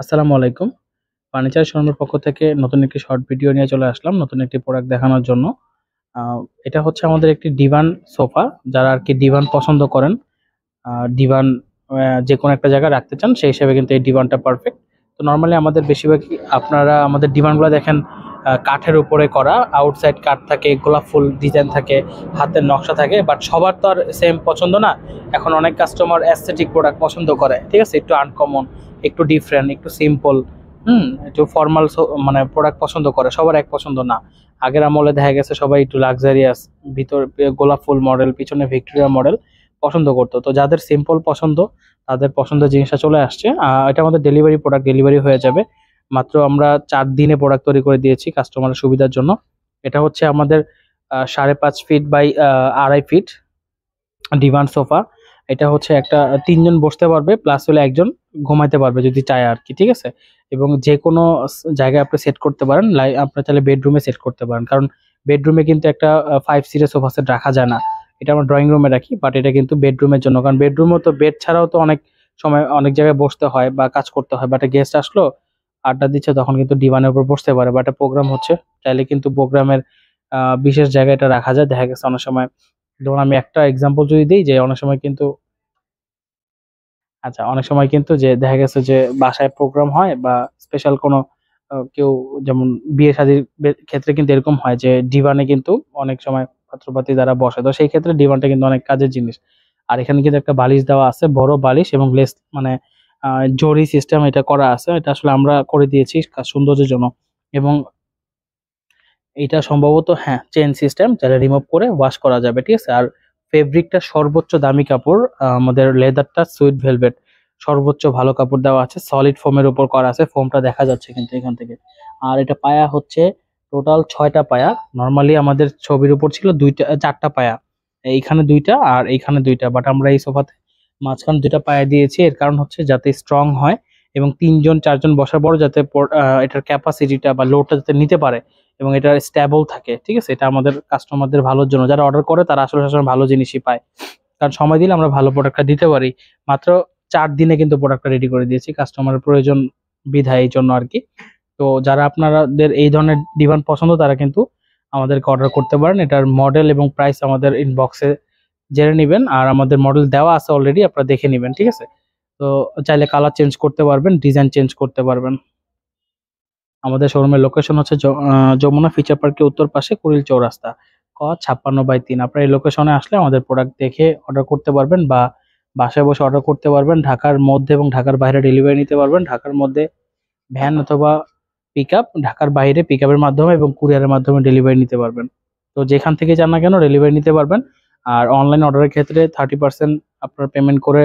আসসালামু আলাইকুম। ফার্নিচার শোরুমের পক্ষ থেকে নতুন একটি শর্ট ভিডিও নিয়ে চলে আসলাম, নতুন একটি প্রোডাক্ট দেখানোর জন্য। এটা হচ্ছে আমাদের একটি ডিভান সোফা যারা আর কি ডিভান পছন্দ করেন ডিভান যে কোনো একটা জায়গায় রাখতে চান, সেই হিসেবে কিন্তু এই ডিভানটা পারফেক্ট তো নর্মালি আমাদের বেশিরভাগই আপনারা আমাদের ডিভানগুলো দেখেন কাঠের উপরে করা আউটসাইড কাঠ থাকে, গোলাপ ফুল ডিজাইন থাকে, হাতের নকশা থাকে বাট সবার তো আর সেম পছন্দ না। এখন অনেক কাস্টমার অ্যাস্থেটিক প্রোডাক্ট পছন্দ করে, ঠিক আছে? একটু আনকমন একটু ডিফারেন্ট একটু সিম্পল হুম, একটু ফর্মাল মানে প্রোডাক্ট পছন্দ করে, সবার এক পছন্দ না। আগের আমলে দেখা গেছে সবাই একটু লাক্সারিয়াস ভিতর গোলাপ ফুল মডেল পিছনে ভিক্টোরিয়া মডেল পছন্দ করতো। তো যাদের সিম্পল পছন্দ, তাদের পছন্দের জিনিসটা চলে আসছে। এটা আমাদের ডেলিভারি প্রোডাক্ট ডেলিভারি হয়ে যাবে। মাত্র আমরা চার দিনে প্রোডাক্ট তৈরি করে দিয়েছি কাস্টমারের সুবিধার জন্য। এটা হচ্ছে আমাদের সাড়ে পাঁচ ফিট বাই আড়াই ফিট ডিভান সোফা এটা হচ্ছে একটা, তিনজন বসতে পারবে প্লাস হলে একজন ঘুমাইতে পারবে যদি চায় আর কি ঠিক আছে? এবং যে কোনো জায়গায় আপনি সেট করতে পারেন, লাই, আপনার চাইলে বেডরুমে সেট করতে পারেন। কারণ বেডরুমে কিন্তু একটা ফাইভ সিটের সোফা সেট রাখা যায় না। এটা আমরা ড্রয়িং রুমে রাখি বাট এটা কিন্তু বেডরুমের জন্য। কারণ বেডরুমও তো বেড ছাড়াও তো অনেক সময়, অনেক জায়গায় বসতে হয় বা কাজ করতে হয়। বাট গেস্ট আসলো, আড্ডা দিচ্ছে, তখন কিন্তু ডিভানের উপর বসতে পারে। বা একটা প্রোগ্রাম হচ্ছে, চাইলে কিন্তু প্রোগ্রামের বিশেষ জায়গায় এটা রাখা যায়। দেখা গেছে অনেক সময় যেমন আমি একটা এক্সাম্পল যদি দিই যে অনেক সময় কিন্তু আচ্ছা অনেক সময় কিন্তু যে দেখা গেছে যে বাসায় প্রোগ্রাম হয় বা স্পেশাল কোনো কেউ যেমন বিয়ে শাদীর ক্ষেত্রে কিন্তু এরকম হয় যে ডিভানে কিন্তু অনেক সময় পাত্রপাতি দ্বারা বসে, তো সেই ক্ষেত্রে ডিভানটা কিন্তু অনেক কাজের জিনিস। আর এখানে কিন্তু একটা বালিশ দেওয়া আছে, বড় বালিশ এবং লেস মানে জরি সিস্টেম এটা করা আছে। এটা আসলে আমরা করে দিয়েছি সৌন্দর্যের জন্য। এবং এটা সম্ভবত হ্যাঁ চেন সিস্টেম যেটা রিমুভ করে ওয়াশ করা যাবে, ঠিক আছে? আর ফেব্রিকটা সর্বোচ্চ দামি কাপড়, আমাদের লেদারটা সুইট ভেলভেট সর্বোচ্চ ভালো কাপড় দেওয়া আছে। সলিড ফোমের উপর করা আছে ফোমটা দেখা যাচ্ছে কিন্তু এখান থেকে। আর এটা পায়া হচ্ছে টোটাল ছয়টা পায়া। নর্মালি আমাদের ছবির উপর ছিল দুইটা, চারটা পায়া। এইখানে দুইটা আর এইখানে দুইটা। বাট আমরা এই সোফাতে মাঝখানে দুইটা পায়া দিয়েছি। এর কারণ হচ্ছে যাতে স্ট্রং হয় এবং তিনজন, চারজন বসার পর যাতে এটার ক্যাপাসিটিটা বা লোডটা যাতে নিতে পারে এবং এটা স্ট্যাবল থাকে, ঠিক আছে? এটা আমাদের কাস্টমারদের ভালোর জন্য। যারা অর্ডার করে, তারা আসলে সবসময় ভালো জিনিসই পায়। কারণ সময় দিলে আমরা ভালো প্রোডাক্টটা দিতে পারি। মাত্র চার দিনে কিন্তু প্রোডাক্টটা রেডি করে দিয়েছি কাস্টমারের প্রয়োজন বিধায় এই জন্য আর কি তো যারা আপনাদের এই ধরনের ডিমান্ড পছন্দ, তারা কিন্তু আমাদেরকে অর্ডার করতে পারেন। এটার মডেল এবং প্রাইস আমাদের ইনবক্সে জেনে নেবেন। আর আমাদের মডেল দেওয়া আছে অলরেডি আপনারা দেখে নেবেন, ঠিক আছে? তো চাইলে কালার চেঞ্জ করতে পারবেন ডিজাইন চেঞ্জ করতে পারবেন। আমাদের শোরুমের লোকেশন হচ্ছে যমুনা ফিচার পার্কের উত্তর পাশে কুড়িল চৌরাস্তা, ক ছাপ্পান্ন বাই তিন। আপনার এই লোকেশনে আসলে আমাদের প্রোডাক্ট দেখে অর্ডার করতে পারবেন বা বাসায় বসে অর্ডার করতে পারবেন। ঢাকার মধ্যে এবং ঢাকার বাইরে ডেলিভারি নিতে পারবেন। ঢাকার মধ্যে ভ্যান অথবা পিক ঢাকার বাইরে পিক মাধ্যমে এবং কুরিয়ারের মাধ্যমে ডেলিভারি নিতে পারবেন। তো যেখান থেকে যান না কেন ডেলিভারি নিতে পারবেন। আর অনলাইন অর্ডারের ক্ষেত্রে থার্টি পার্সেন্ট আপনার পেমেন্ট করে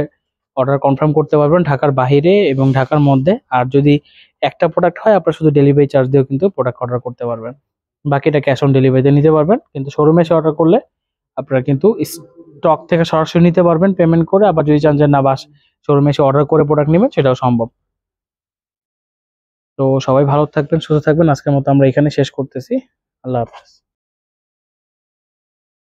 অর্ডার কনফার্ম করতে পারবেন ঢাকার বাইরে এবং ঢাকার মধ্যে। আর যদি একটা প্রোডাক্ট হয়, আপনার শুধু ডেলিভারি চার্জ দিয়েও কিন্তু প্রোডাক্ট অর্ডার করতে পারবেন। বাকিটা ক্যাশ অন ডেলিভারিতে নিতে পারবেন। কিন্তু শোরুমে এসে অর্ডার করলে আপনারা কিন্তু স্টক থেকে সরাসরি নিতে পারবেন পেমেন্ট করে। আবার যদি চান যে না, বাস শোরুমে এসে অর্ডার করে প্রোডাক্ট নেবেন, সেটাও সম্ভব। তো সবাই ভালো থাকবেন, সুস্থ থাকবেন। আজকের মতো আমরা এখানে শেষ করতেছি। আল্লাহ হাফেজ।